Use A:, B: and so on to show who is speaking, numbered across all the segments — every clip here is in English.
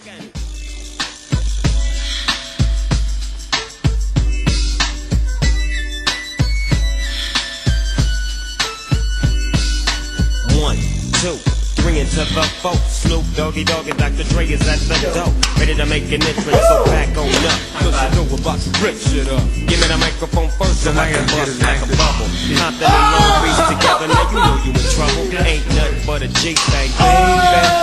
A: One, two, three into the four. Snoop Doggy Dogg and Dr. Dre is at the door. Ready to make an entrance, so back on up.
B: Cause I know about to rip shit up.
A: Give me the microphone first so I can bust like a
B: like
A: bubble. Compton and Long Beach together, now you know you in trouble. Ain't nothing but a G thing, baby.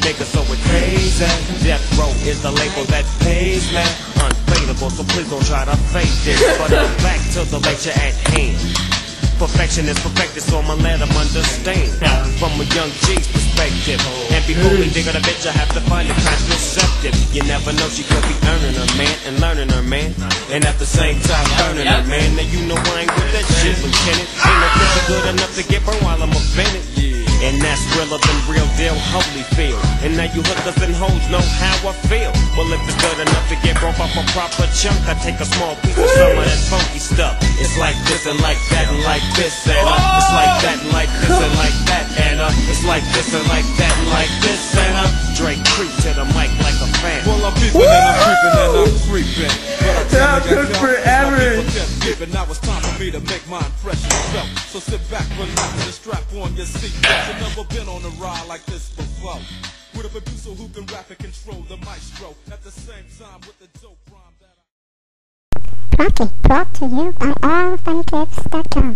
A: Nigga, so it's crazy. Death Row is the label that pays me. Unfadable, so please don't try to fake this. But I'm back to the lecture at hand. Perfection is perfected, so I'ma let 'em understand From a young G's perspective And before we dig a bitch, I have to find a contraceptive You never know, she could be earning her man And learning her man And at the same time burning her man Now you know I ain't Holyfield. And now you hookers and hoes know how I feel. Well, if it's good enough to get broke off a proper chunk, I take a small piece of some of that funky stuff. It's like this and like that and like this and uh, it's like that and like this and like that and uh, it's like this and like that and like this and uh, Dre creep to the mic like a fan.
B: Well, I'm peeping and I'm creeping and I'm creeping. But I giving. Now it's time for me to make my impression felt. So sit back, relax, and strap on your seatbelt. You've never been on a ride like this before. With a producer who can rap and control the maestro at the same time with the dope rhyme that I
C: Rocky, brought to you by allfunnykids.com.